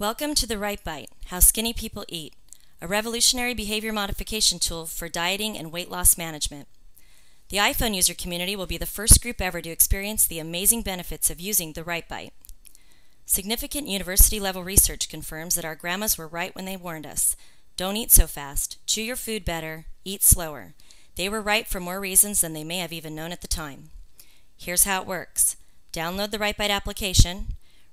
Welcome to the Right Bite How Skinny People Eat, a revolutionary behavior modification tool for dieting and weight loss management. The iPhone user community will be the first group ever to experience the amazing benefits of using the Right Bite. Significant university level research confirms that our grandmas were right when they warned us don't eat so fast, chew your food better, eat slower. They were right for more reasons than they may have even known at the time. Here's how it works download the Right Bite application,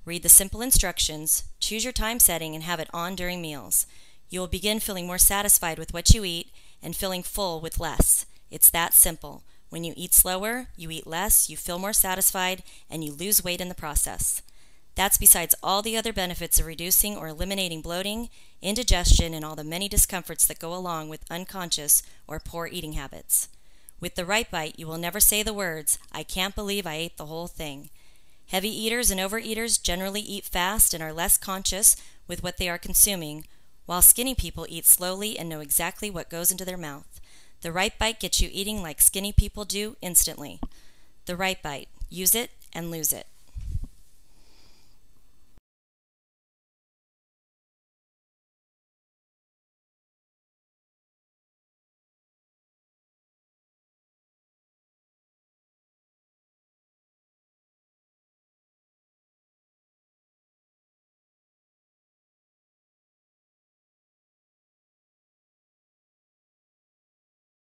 read the simple instructions, choose your time setting, and have it on during meals. You will begin feeling more satisfied with what you eat and feeling full with less. It's that simple. When you eat slower, you eat less, you feel more satisfied, and you lose weight in the process. That's besides all the other benefits of reducing or eliminating bloating, indigestion, and all the many discomforts that go along with unconscious or poor eating habits. With the right bite, you will never say the words, I can't believe I ate the whole thing. Heavy eaters and overeaters generally eat fast and are less conscious with what they are consuming, while skinny people eat slowly and know exactly what goes into their mouth. The right bite gets you eating like skinny people do instantly. The right bite. Use it and lose it.